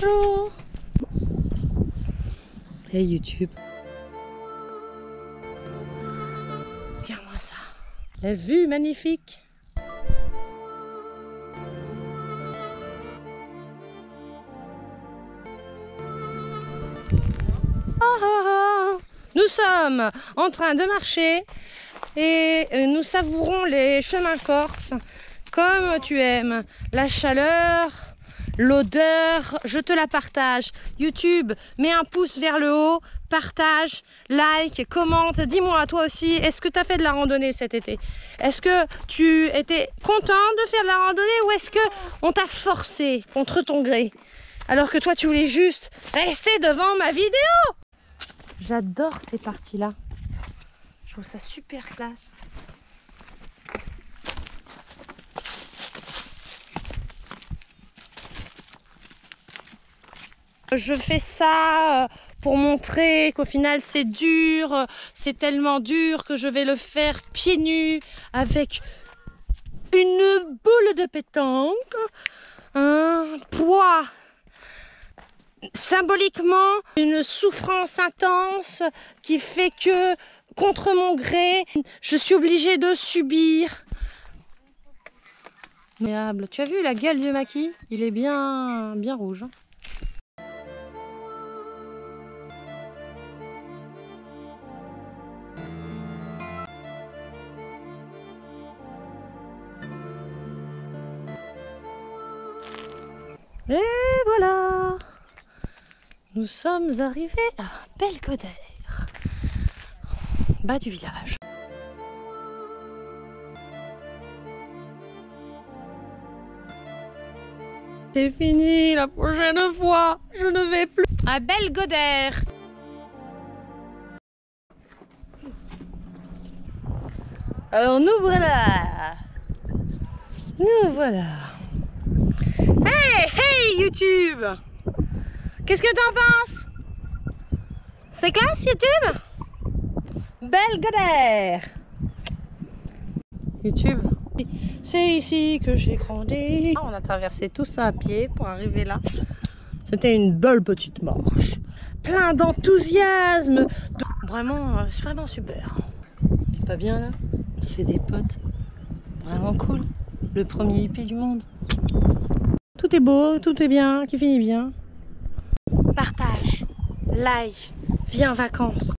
Bonjour Hey YouTube Regarde-moi ça La vue magnifique Ah, ah, ah. Nous sommes en train de marcher et euh, nous savourons les chemins corses comme tu aimes. La chaleur, l'odeur, je te la partage. YouTube, mets un pouce vers le haut, partage, like, commente. Dis-moi, toi aussi, est-ce que tu as fait de la randonnée cet été? Est-ce que tu étais content de faire de la randonnée ou est-ce que on t'a forcé contre ton gré? Alors que toi tu voulais juste rester devant ma vidéo J'adore ces parties-là. Je trouve ça super classe. Je fais ça euh, pour montrer qu'au final c'est dur, c'est tellement dur que je vais le faire pieds nus avec une boule de pétanque, un poids symboliquement une souffrance intense qui fait que contre mon gré, je suis obligée de subir. Tu as vu la gueule du maquis? Il est bien, bien rouge. Et voilà nous sommes arrivés à Belgodère, bas du village. C'est fini, la prochaine fois, je ne vais plus à Belgodère. Alors nous voilà. Nous voilà. Hey, hey YouTube Qu'est-ce que t'en penses? C'est classe YouTube? Belgadère YouTube C'est ici que j'ai grandi. On a traversé tout ça à pied pour arriver là. C'était une belle petite marche. Plein d'enthousiasme. Vraiment, euh, c'est vraiment super. Pas bien là? On se fait des potes. Vraiment cool. Le premier hippie du monde. Tout est beau, tout est bien, qui finit bien partage, like, viens en vacances.